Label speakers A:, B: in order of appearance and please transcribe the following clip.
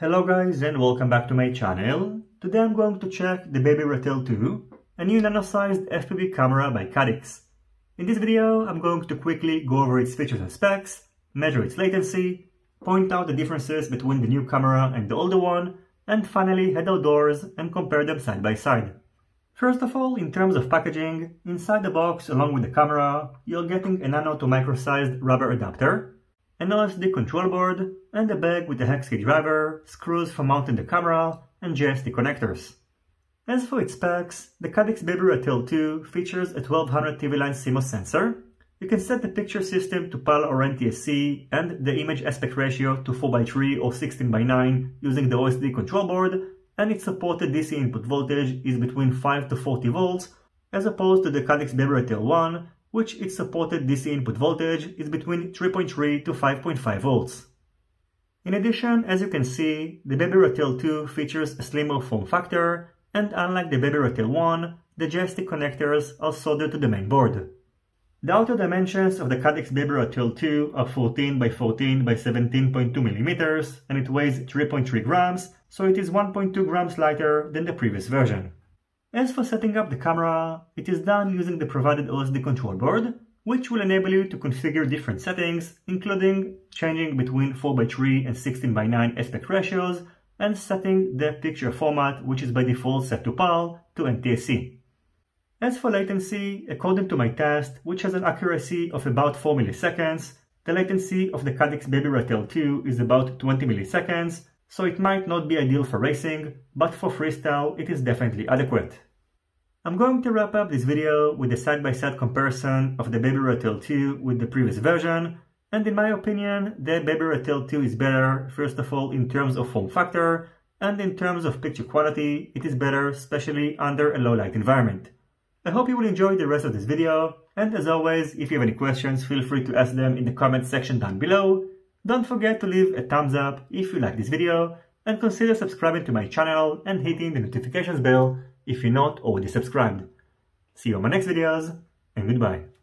A: Hello guys and welcome back to my channel. Today I'm going to check the Baby Ratel 2, a new nano-sized FPV camera by Caddx. In this video I'm going to quickly go over its features and specs, measure its latency, point out the differences between the new camera and the older one, and finally head outdoors and compare them side by side. First of all, in terms of packaging, inside the box along with the camera, you're getting a nano to micro sized rubber adapter, an OSD control board, and a bag with a hex key driver, screws for mounting the camera, and JST connectors. As for its specs, the Caddx Baby Ratel 2 features a 1200 TV line CMOS sensor. You can set the picture system to PAL or NTSC and the image aspect ratio to 4x3 or 16x9 using the OSD control board, and its supported DC input voltage is between 5 to 40 volts, as opposed to the Caddx Baby Ratel 1, which its supported DC input voltage is between 3.3 to 5.5 volts. In addition, as you can see, the Baby Ratel 2 features a slimmer form factor, and unlike the Baby Ratel 1, the JST connectors are soldered to the main board. The outer dimensions of the Caddx Baby Ratel 2 are 14 by 14 by 17.2 mm and it weighs 3.3 grams, so it is 1.2 grams lighter than the previous version. As for setting up the camera, it is done using the provided OSD control board, which will enable you to configure different settings, including changing between 4x3 and 16x9 aspect ratios, and setting the picture format, which is by default set to PAL, to NTSC. As for latency, according to my test, which has an accuracy of about 4 milliseconds, the latency of the Caddx Baby Ratel 2 is about 20 milliseconds, so it might not be ideal for racing, but for freestyle it is definitely adequate. I'm going to wrap up this video with a side-by-side -side comparison of the Baby Ratel 2 with the previous version, and in my opinion, the Baby Ratel 2 is better, first of all in terms of form factor, and in terms of picture quality, it is better, especially under a low light environment. I hope you will enjoy the rest of this video, and as always, if you have any questions, feel free to ask them in the comment section down below, don't forget to leave a thumbs up if you like this video and consider subscribing to my channel and hitting the notifications bell if you're not already subscribed. See you on my next videos and goodbye.